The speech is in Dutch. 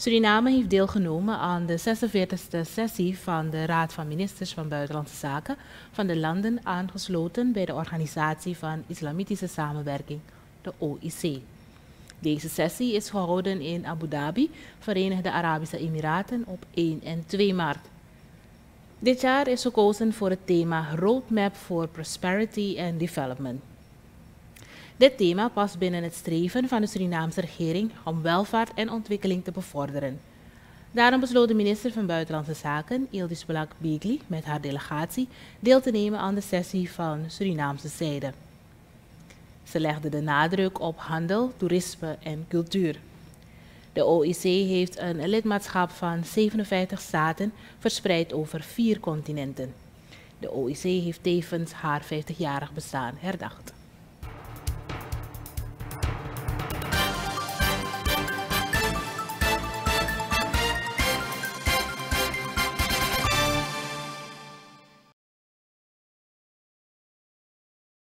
Suriname heeft deelgenomen aan de 46e sessie van de Raad van Ministers van Buitenlandse Zaken van de landen aangesloten bij de Organisatie van Islamitische Samenwerking, de OIC. Deze sessie is gehouden in Abu Dhabi, Verenigde Arabische Emiraten, op 1 en 2 maart. Dit jaar is gekozen voor het thema Roadmap for Prosperity and Development. Dit thema past binnen het streven van de Surinaamse regering om welvaart en ontwikkeling te bevorderen. Daarom besloot de minister van Buitenlandse Zaken, Ildis Balak Begley, met haar delegatie deel te nemen aan de sessie van Surinaamse zijde. Ze legde de nadruk op handel, toerisme en cultuur. De OIC heeft een lidmaatschap van 57 staten verspreid over vier continenten. De OIC heeft tevens haar 50-jarig bestaan herdacht.